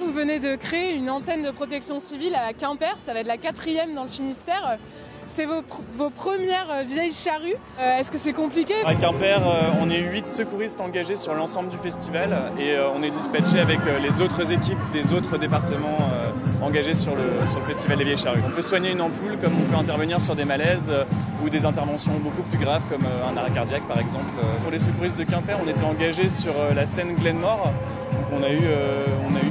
Vous venez de créer une antenne de protection civile à Quimper, ça va être la quatrième dans le Finistère. C'est vos, premières euh, vieilles charrues. Euh, Est-ce que c'est compliqué? À Quimper, euh, on est 8 secouristes engagés sur l'ensemble du festival et euh, on est dispatchés avec les autres équipes des autres départements engagés sur le, festival des vieilles charrues. On peut soigner une ampoule comme on peut intervenir sur des malaises ou des interventions beaucoup plus graves comme un arrêt cardiaque par exemple. Pour les secouristes de Quimper, on était engagés sur la scène Glenmore. On a eu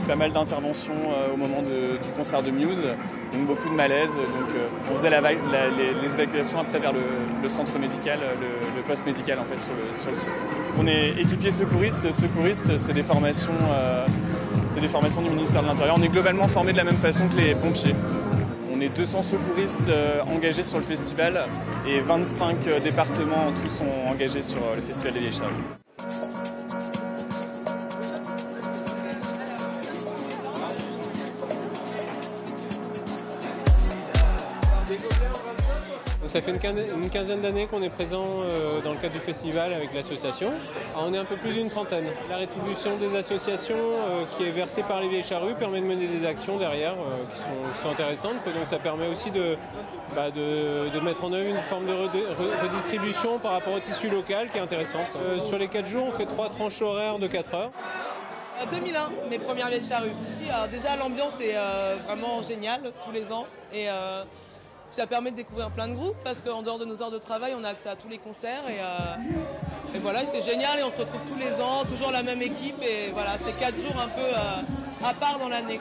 pas mal d'interventions euh, au moment de, du concert de Muse, donc beaucoup de malaises. Donc euh, on faisait la, la, les, évacuations à travers le, le, centre médical, le, le, poste médical en fait sur le, sur le site. On est équipier secouriste. Secouriste, c'est des formations, euh, c'est des formations du ministère de l'Intérieur. On est globalement formé de la même façon que les pompiers. On est 200 secouristes euh, engagés sur le festival et 25 euh, départements en tout sont engagés sur euh, le festival des Vieilles ça fait une quinzaine d'années qu'on est présent euh, dans le cadre du festival avec l'association. On est un peu plus d'une trentaine. La rétribution des associations euh, qui est versée par les Vieilles Charrues permet de mener des actions derrière euh, qui, sont, intéressantes. Donc ça permet aussi de, bah, de, mettre en œuvre une forme de redistribution par rapport au tissu local qui est intéressante. Sur les 4 jours, on fait trois tranches horaires de 4 heures. 2001, mes premières Vieilles Charrues. Déjà l'ambiance est vraiment géniale tous les ans et ça permet de découvrir plein de groupes parce qu'en dehors de nos heures de travail, on a accès à tous les concerts et, euh, et voilà, c'est génial et on se retrouve tous les ans, toujours la même équipe et voilà, c'est quatre jours un peu à part dans l'année.